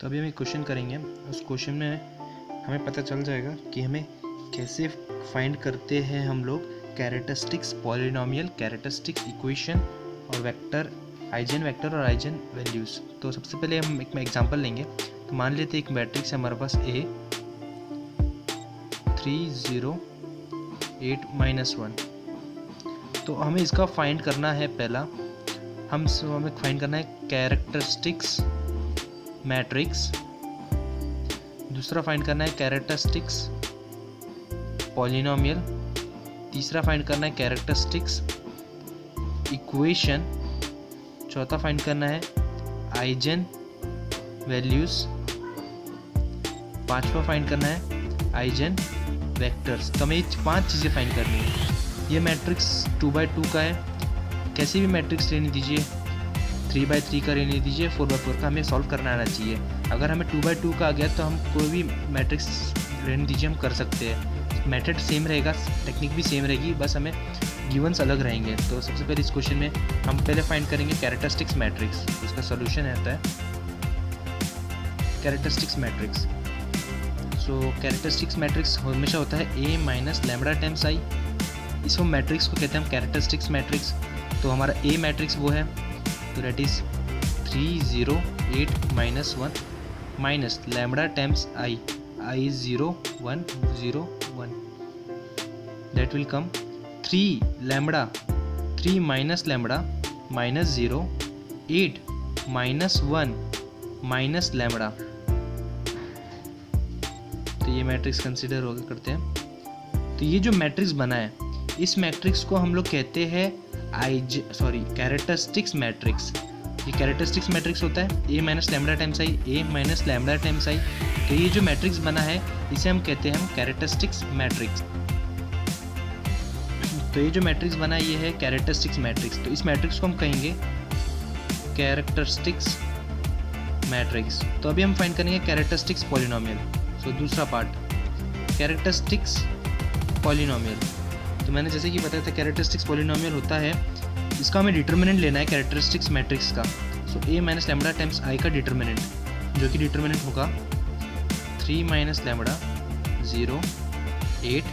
तो अभी हम एक क्वेश्चन करेंगे। उस क्वेश्चन में हमें पता चल जाएगा कि हमें कैसे फाइंड करते हैं हम लोग कैरेक्टरिस्टिक्स पॉलिनोमियल कैरेक्टरिस्टिक्स इक्वेशन और वेक्टर आइजन वेक्टर और आइजन वैल्यूज़ तो सबसे पहले हम एक एग्जांपल लेंगे। तो मान लेते एक मैट्रिक्स है, हमारे पास A three zero eight minus one तो हमें इसका फाइंड करना है पहला। हम हमें फाइंड करना है कैरेक्टरिस्टिक्स मैट्रिक्स। दूसरा फाइंड करना है कैरेक्टरिस्टिक्स पॉलिनोमियल तीसरा फाइंड करना है कैरेक्टरिस्टिक्स इक्वेशन चौथा फाइंड करना है आइजन वैल्यूज़ पांचवा फाइंड करना है आइजन वेक्टर्स तो हमें पाँच चीज़ें फाइंड करनी है। ये मैट्रिक्स टू बाई टू का है। कैसी भी मैट्रिक्स लेने दीजिए। थ्री बाई थ्री का रहने दीजिए फोर बाई फोर का हमें सॉल्व करना आना चाहिए। अगर हमें टू बाई टू का आ गया तो हम कोई भी मैट्रिक्स रहने दीजिए, हम कर सकते हैं। मेथड सेम रहेगा टेक्निक भी सेम रहेगी, बस हमें गिवंस अलग रहेंगे। तो सबसे पहले इस क्वेश्चन में हम पहले फाइंड करेंगे कैरेक्टरिस्टिक्स मैट्रिक्स इसका सोल्यूशन रहता है characteristics matrix so characteristics matrix हमेशा होता है A minus lambda times I इसको मैट्रिक्स को कहते हैं हम कैरेक्टरिस्टिक्स मैट्रिक्स तो हमारा ए मैट्रिक्स वो है। तो that is three zero eight minus one minus lambda times I I zero one zero one that will come 3 lambda 3 minus lambda minus 0 8 minus 1 minus lambda. तो ये मैट्रिक्स कंसिडर हो करते हैं। तो ये जो मैट्रिक्स बना है, इस मैट्रिक्स को हम लोग कहते हैं आइज़ सॉरी कैरेक्टरिस्टिक्स मैट्रिक्स ये कैरेक्टरिस्टिक्स मैट्रिक्स होता है A minus lambda times I A minus lambda times I तो ये जो मैट्रिक्स बना है, इसे हम कहते हैं हम कैरेक्टरिस्टिक्स मैट्रिक्स तो ये जो मैट्रिक्स बना ये है कैरेक्टरिस्टिक्स मैट्रिक्स तो इस मैट्रिक्स को हम कहेंगे कैरेक्टरिस्टिक्स मैट्रिक्स तो अभी हम फाइंड करेंगे कैरेक्टरिस्टिक्स पॉलिनोमियल सो दूसरा पार्ट कैरेक्टरिस्टिक्स पॉलिनोमियल तो मैंने जैसे कि बताया था कैरेक्टरिस्टिक्स पॉलिनोमियल होता है इसका हमें डिटर्मिनेंट लेना है कैरेक्टरिस्टिक्स मैट्रिक्स का। So A minus lambda times I का डिटर्मिनेंट जो कि डिटर्मिनेंट होगा। Three minus lambda zero eight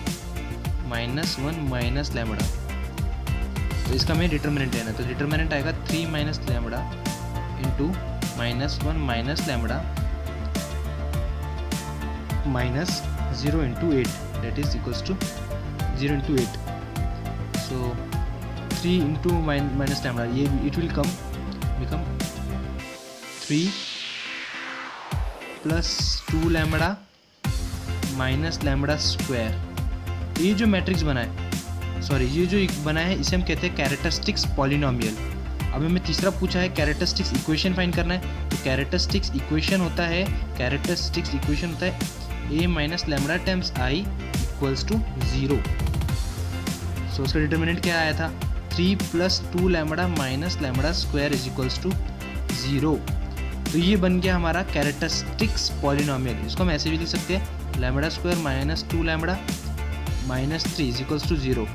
minus one minus lambda तो इसका हमें डिटर्मिनेंट लेना है। तो डिटर्मिनेंट आएगा three minus lambda into minus one minus lambda minus zero into eight det is equals to zero into eight so three into minus lambda ये it will come become three plus two lambda minus lambda square ये जो matrix बना है sorry ये जो बना है, इसे हम कहते हैं कैरेक्टरिस्टिक्स पॉलिनोमियल अब हमें तीसरा पूछा है कैरेटरिस्टिक्स इक्वेशन फाइंड करना है। तो कैरेक्टरिस्टिक्स इक्वेशन होता है कैरेटरिस्टिक्स इक्वेशन होता है A minus lambda times I equals to zero so उसका डिटर्मिनेंट क्या आया था? Three plus two lambda minus lambda square is equals to zero तो ये बन गया हमारा कैरेक्टरिस्टिक्स पॉलिनोमियल इसको हम ऐसे भी लिख सकते हैं. Lambda square minus two lambda minus three is equals to zero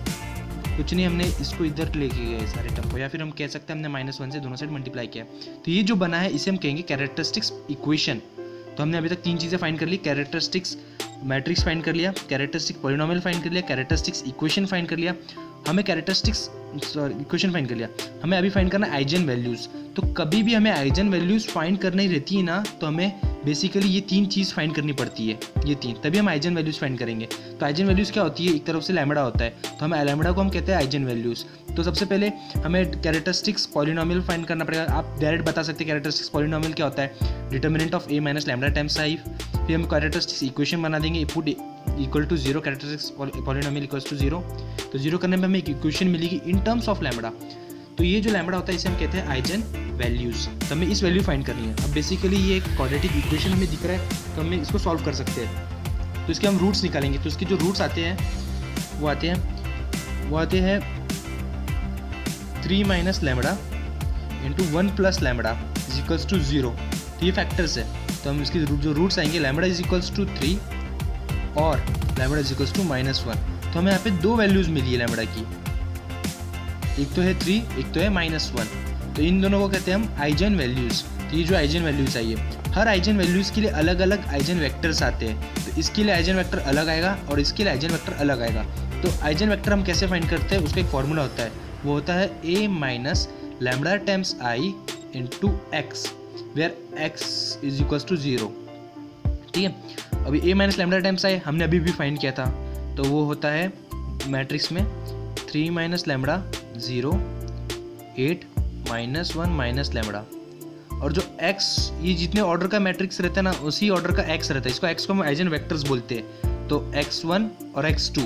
कुछ नहीं, हमने इसको इधर लेके गए सारे टर्म को. या फिर हम कह सकते हैं हमने माइनस वन से दोनों साइड मल्टीप्लाई किया तो ये जो बना है, इसे हम कहेंगे कैरेक्टरिस्टिक्स इक्वेशन तो हमने अभी तक तीन चीज़ें फाइंड कर ली कैरेक्टरिस्टिक्स मैट्रिक्स फाइंड कर लिया कैरेक्टरिस्टिक पॉलिनोमियल फाइंड कर लिया कैरेक्टरिस्टिक्स इक्वेशन फाइंड कर लिया। हमें कैरेक्टरिस्टिक्स सॉरी इक्वेशन फाइंड कर लिया। हमें अभी फाइंड करना आइजन वैल्यूज़ तो कभी भी हमें आइजन वैल्यूज़ फाइंड करनी रहती है ना तो हमें बेसिकली ये तीन चीज़ फाइंड करनी पड़ती है। ये तीन, तभी हम आइजन वैल्यूज़ फाइंड करेंगे। तो आइजन वैल्यूज़ क्या होती है? एक तरफ़ से लैमडा होता है। तो हमें लैमडा को हम कहते हैं आइजन वैल्यूज़ तो सबसे पहले हमें कैरेक्टरिस्टिक्स पॉलिनोमियल फाइंड करना पड़ेगा। आप डायरेक्ट बता सकते हैं कैरेक्टरिस्टिक्स पॉलिनोमियल क्या होता है। Determinant of A minus lambda times I फिर हम कैरेक्टरिस्टिक्स इक्वेशन बना देंगे। Put equal to zero characteristics polynomial equals to zero तो ज़ीरो करने में हमें एक इक्वेशन मिलेगी इन टर्म्स ऑफ़ लैमडा तो ये जो लैमडा होता है, इसे हम कहते हैं आइजन वैल्यूज़ तो हमें इस वैल्यू फाइंड करनी है। अब बेसिकली ये एक क्वाड्रेटिक इक्वेशन हमें दिख रहा है तो हमें इसको सॉल्व कर सकते हैं। तो इसके हम रूट्स निकालेंगे। तो इसके जो रूट्स आते हैं, वो आते हैं, वो आते हैं three minus lambda into one plus lambda is equals to zero तो ये फैक्टर्स है। तो हम इसके जो रूट्स आएँगे lambda is equals to three और lambda equals to minus one तो हमें यहाँ पे दो वैल्यूज़ मिली है लैमडा की। एक तो है थ्री एक तो है माइनस वन तो इन दोनों को कहते हैं हम आइजन वैल्यूज़ तो ये जो आइजन वैल्यूज़ चाहिए हर आइजन वैल्यूज़ के लिए अलग अलग आइजन वेक्टर्स आते हैं। तो इसके लिए आइजन वेक्टर अलग आएगा और इसके लिए आइजन वेक्टर अलग आएगा। तो आइजन वेक्टर हम कैसे फाइंड करते हैं, उसका एक फॉर्मूला होता है। वो होता है A minus lambda times I into X where X is equals to zero ठीक है? अभी A minus lambda times I हमने अभी भी फाइंड किया था। तो वो होता है मैट्रिक्स में three minus lambda zero eight minus one minus lambda और जो x, ये जितने ऑर्डर का मैट्रिक्स रहता है ना, उसी ऑर्डर का x रहता है। इसको x को हम आइजन वेक्टर्स बोलते हैं। तो x1 और x2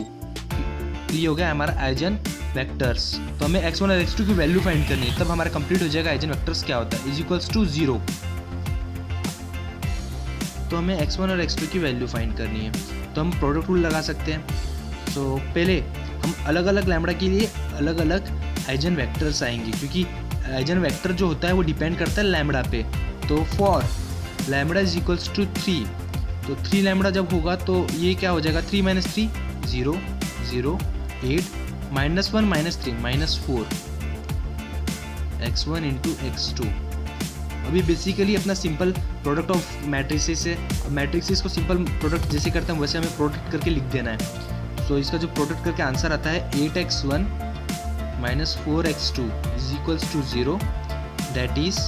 ये हो गया हमारा आइजन वेक्टर्स तो हमें x1 और x2 की वैल्यू फाइंड करनी है। तब हमारा कंप्लीट हो जाएगा आइजन वेक्टर्स क्या होता है? इज़ इक्वल्स टू ज़ीरो तो हमें x1 और x2 की वैल्यू फाइंड करनी है। तो हम प्रोडक्ट रूल लगा सकते हैं। तो पहले हम अलग अलग लैमडा के लिए अलग अलग आइजन वेक्टर्स आएँगे, क्योंकि आइजन वैक्टर जो होता है वो डिपेंड करता है लैमडा पे। तो for lambda is equals to three तो थ्री लैमडा जब होगा तो ये क्या हो जाएगा? Three minus three zero zero eight minus one minus three minus four X one into X two अभी बेसिकली अपना सिंपल प्रोडक्ट ऑफ़ मैट्रिसेस है। मैट्रिक्सेस को सिंपल प्रोडक्ट जैसे करते हैं वैसे हमें प्रोडक्ट करके लिख देना है। सो so, इसका जो प्रोडक्ट करके आंसर आता है eight X one minus 4x2 is equals to 0 that is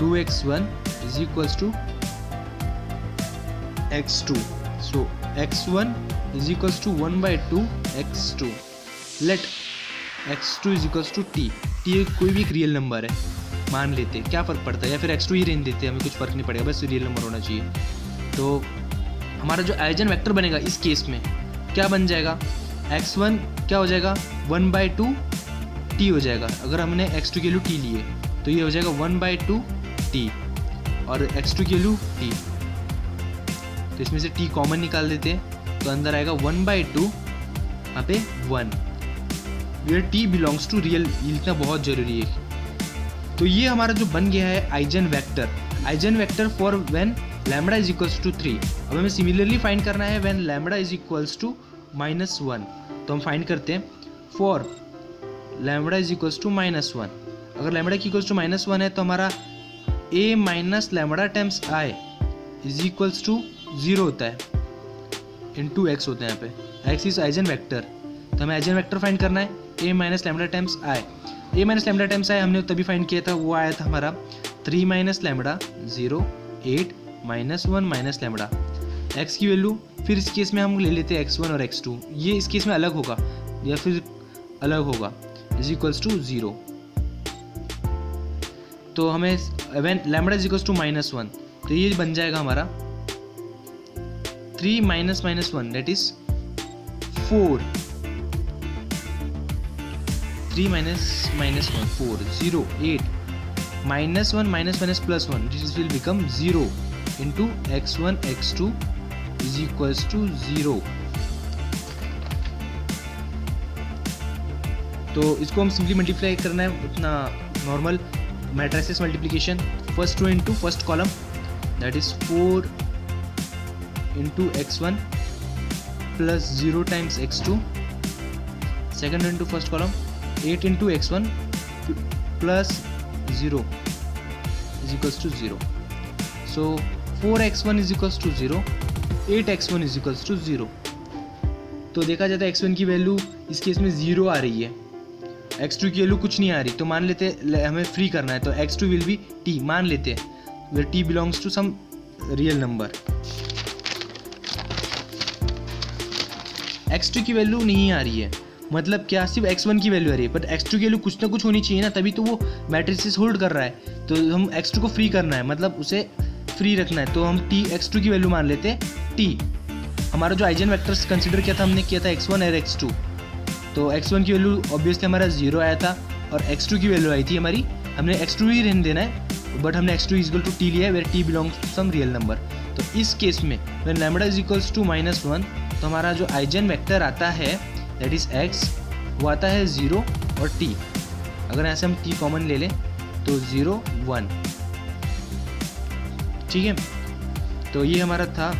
2x1 is equals to x2 so x1 is equals to 1 by 2 x2 let x2 is equals to T T कोई भी एक real number है। मान लेते, क्या फ़र्क पड़ता है? या फिर x2 ही रहने देते हमें कुछ फ़र्क नहीं पड़ेगा, बस रियल नंबर होना चाहिए। तो हमारा जो आइजन वैक्टर बनेगा इस केस में, क्या बन जाएगा? एक्स वन क्या हो जाएगा? वन बाई टू टी हो जाएगा। अगर हमने एक्स टू की वैल्यू टी लिए तो ये हो जाएगा वन बाई टू टी और एक्स टू की वैल्यू टी तो इसमें से टी कॉमन निकाल देते हैं तो अंदर आएगा वन बाई टू यहाँ पे one where T belongs to real लिखना बहुत ज़रूरी है। तो ये हमारा जो बन गया है eigen vector. Eigen vector for when lambda is equals to three अब हमें सिमिलरली फाइंड करना है when lambda is equals to minus one तो हम फाइंड करते हैं for lambda is equals to minus one अगर lambda equals to minus one है तो हमारा A minus lambda times I is equals to zero होता है। इन टू एक्स होता है यहाँ पे। X is eigen vector. तो हमें आइजन वैक्टर फाइंड करना है A minus lambda times I A minus lambda times I हमने तभी फाइंड किया था, वो आया था हमारा three minus lambda zero eight minus one minus lambda x की वैल्यू फिर इस केस में हम ले लेते हैं एक्स वन और एक्स टू ये इस केस में अलग होगा, या फिर अलग होगा इज़ इक्वल्स टू ज़ीरो तो हमें when lambda is equals to minus one तो ये बन जाएगा हमारा three minus minus one that is four three minus minus one four zero eight minus one minus minus plus one this will become zero into x one x two is equals to zero तो इसको हम simply multiply करना है, उतना normal matrices multiplication first row into first column that is four into x one plus zero times x two second into first column eight into x one plus zero is equals to zero. So four x one is equals to zero, eight x one is equals to zero. तो देखा जाता है x one की value इस case में zero आ रही है। एक्स टू की वैल्यू कुछ नहीं आ रही तो मान लेते हमें फ्री करना है तो x two will be t मान लेते हैं। Where t belongs to some real number x two की वैल्यू नहीं आ रही है। मतलब क्या, सिर्फ़ एक्स वन की वैल्यू आ रही है बट एक्स टू की वैल्यू कुछ ना कुछ होनी चाहिए ना, तभी तो वो मैट्रिक्स होल्ड कर रहा है। तो हम एक्स टू को फ्री करना है मतलब उसे फ्री रखना है। तो हम टी एक्स टू की वैल्यू मान लेते हैं टी हमारा जो आइजन वैक्टर्स कंसिडर किया था, हमने किया था एक्स वन और एक्स टू तो एक्स वन की वैल्यू ऑब्वियसली हमारा ज़ीरो आया था, और एक्स टू की वैल्यू आई थी हमारी। हमने एक्स टू ही रहने देना है बट हमने x2 इजल टू टी लिया है where t belongs to some real number तो इस केस में when lambda is equals to minus one तो हमारा जो आइजन वैक्टर आता है दैट इज़ एक्स वो आता है ज़ीरो और टी अगर ऐसे हम टी कॉमन ले लें तो ज़ीरो वन ठीक है? तो ये हमारा था।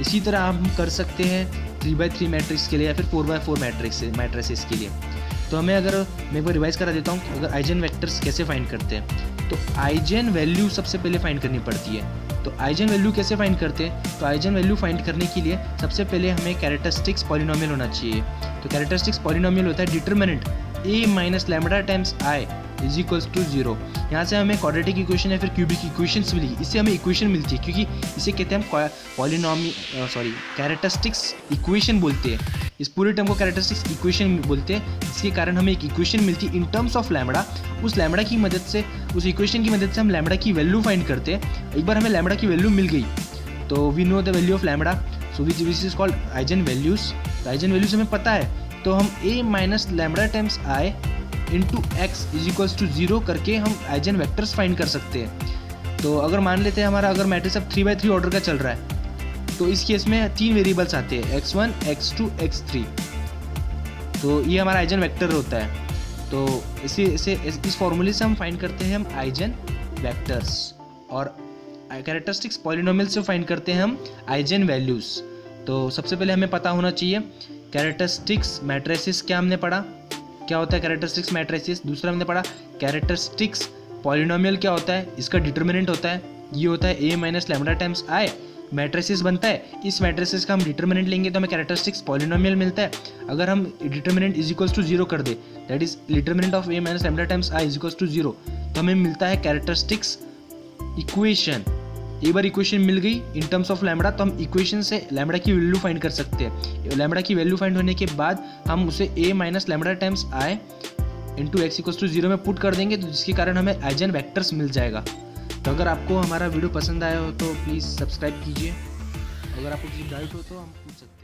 इसी तरह हम कर सकते हैं थ्री बाई थ्री मैट्रिक्स के लिए या फिर four by four matrix matrices के लिए। तो हमें अगर, मैं एक बार रिवाइज करा देता हूँ अगर आइजन वेक्टर्स कैसे फाइंड करते हैं। तो आइजन वैल्यू सबसे पहले फाइंड करनी पड़ती है। तो आइजन वैल्यू कैसे फाइंड करते? हैं तो आइजन वैल्यू फाइंड करने के लिए सबसे पहले हमें कैरेटरिस्टिक्स पॉलिनोमियल होना चाहिए। तो कैरेटरिस्टिक्स पॉलिनोमियल होता है determinant A minus lambda times I is equals to zero यहाँ से हमें क्वाड्रेटिक इक्वेशन या फिर क्यूबिक इक्वेशंस मिली इससे हमें इक्वेशन मिलती है, क्योंकि इसे कहते हैं हम पॉलिनॉमी सॉरी कैरेक्टरिस्टिक्स इक्वेशन बोलते हैं। इस पूरे टर्म को कैरेक्टरिस्टिक्स इक्वेशन बोलते हैं, जिसके कारण हमें एक इक्वेशन मिलती है। इन टर्म्स ऑफ़ लैमडा उस लैमडा की मदद से, उस इक्वेशन की मदद से हम लैमडा की वैल्यू फाइंड करते हैं। एक बार हमें लैमडा की वैल्यू मिल गई तो we know the value of lambda so which which is called eigen values eigen values हमें पता है तो हम A minus lambda times I into x is equals to zero करके हम आइजन वैक्टर्स फाइंड कर सकते हैं। तो अगर मान लेते हैं हमारा अगर मैट्रिक्स अब थ्री बाई थ्री ऑर्डर का चल रहा है तो इस केस में तीन वेरिएबल्स आते हैं x one x two x three तो ये हमारा आइजन वैक्टर होता है। तो इसे इसे, इस फॉर्मूले से हम फाइंड करते हैं हम आइजन वैक्टर्स और कैरेक्टरिस्टिक्स पॉलिनोमियल से फाइंड करते हैं हम आइजन वैल्यूज़ तो सबसे पहले हमें पता होना चाहिए कैरेक्टरिस्टिक्स मैट्रेसिस क्या हमने पढ़ा? क्या होता है कैरेक्टरिस्टिक्स मैट्रिसेस दूसरा हमने पढ़ा कैरेक्टरिस्टिक्स पॉलिनोमियल क्या होता है? इसका डिटर्मिनेंट होता है, ये होता है A minus lambda times I matrices बनता है। इस मैट्रिसेस का हम डिटर्मिनेंट लेंगे तो हमें कैरेक्टरिस्टिक्स पॉलिनोमियल मिलता है। अगर हम determinant is equals to zero कर दे that is determinant of A minus lambda times I is equals to zero तो हमें मिलता है कैरेक्टरिस्टिक्स इक्वेशन एक बार इक्वेशन मिल गई। इन टर्म्स ऑफ़ लैमडा तो हम इक्वेशन से लैमडा की वैल्यू फाइंड कर सकते हैं। लैमडा की वैल्यू फाइंड होने के बाद हम उसे A minus lambda times I to x equals to zero में पुट कर देंगे तो जिसके कारण हमें आइजन वैक्टर्स मिल जाएगा। तो अगर आपको हमारा वीडियो पसंद आया हो तो प्लीज़ सब्सक्राइब कीजिए। अगर आपको किसी डाउट हो तो हम पूछ सकते हैं।